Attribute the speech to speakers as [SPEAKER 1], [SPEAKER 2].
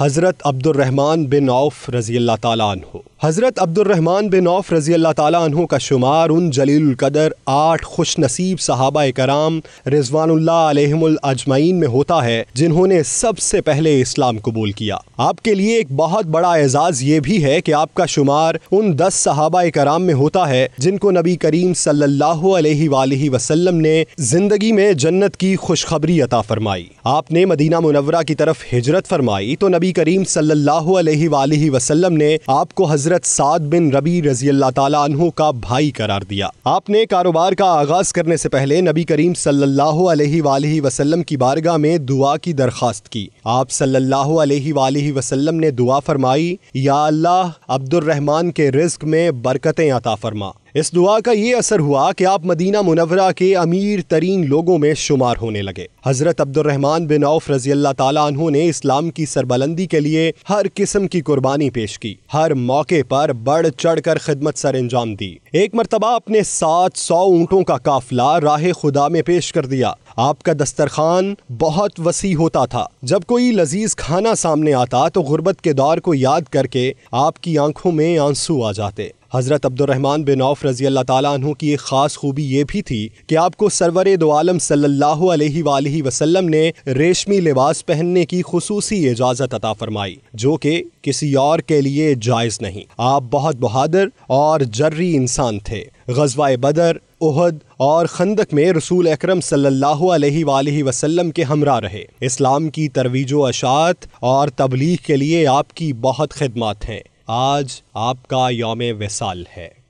[SPEAKER 1] حضرت عبد الرحمن بن عوف رضی اللہ تعالیٰ عنہ۔ حضرت عبد الرحمن بن عوف رضی اللہ تعالیٰ عنہ کا شمار ان جلیل القدر آٹھ خوش نصیب صحابہ کرام رضوان اللہ علیہم الاجمعین میں ہوتا ہے، جنہوں نے سب سے پہلے اسلام قبول کیا۔ آپ کے لیے ایک بہت بڑا اعزاز یہ بھی ہے کہ آپ کا شمار ان دس صحابہ کرام میں ہوتا ہے، جن کو نبی کریم صلی اللہ علیہ وآلہ وسلم نے زندگی میں جنت کی خوشخبری عطا فرمائی۔ آپ نے مدینہ منورہ کی طرف ہجرت فرمائی تو نبی کریم صلی اللہ علیہ وآلہ وسلم نے آپ کو حضرت سعد بن ربی رضی اللہ تعالیٰ عنہ کا بھائی قرار دیا۔ آپ نے کاروبار کا آغاز کرنے سے پہلے نبی کریم صلی اللہ علیہ وآلہ وسلم کی بارگاہ میں دعا کی درخواست کی۔ آپ صلی اللہ علیہ وآلہ وسلم نے دعا فرمائی، یا اللہ عبد الرحمن کے رزق میں برکتیں عطا فرما۔ اس دعا کا یہ اثر ہوا کہ آپ مدینہ منورہ کے امیر ترین لوگوں میں شمار ہونے لگے۔ حضرت عبد الرحمن بن عوف رضی اللہ تعالیٰ عنہ نے اسلام کی سربلندی کے لیے ہر قسم کی قربانی پیش کی۔ ہر موقع پر بڑھ چڑھ کر خدمت سر انجام دی۔ ایک مرتبہ اپنے سات سو اونٹوں کا قافلہ راہ خدا میں پیش کر دیا۔ آپ کا دسترخوان بہت وسیع ہوتا تھا۔ جب کوئی لذیذ کھانا سامنے آتا تو غربت کے دور کو یاد کر کے آپ کی آنکھوں میں آنسو آ جاتے۔ حضرت عبد الرحمن بن عوف رضی اللہ تعالیٰ عنہ کی ایک خاص خوبی یہ بھی تھی کہ آپ کو سرور دو عالم صلی اللہ علیہ وآلہ وسلم نے ریشمی لباس پہننے کی خصوصی اجازت عطا فرمائی، جو کہ کسی اور کے لیے جائز نہیں۔ آپ بہت بہادر اور جری انسان تھے۔ غزوہ بدر، احد اور خندق میں رسول اکرم صلی اللہ علیہ وآلہ وسلم کے ہمراہ رہے۔ اسلام کی ترویج و اشاعت اور تبلیغ کے لیے آپ کی بہت خدمات ہیں۔ آج آپ کا یوم وصال ہے۔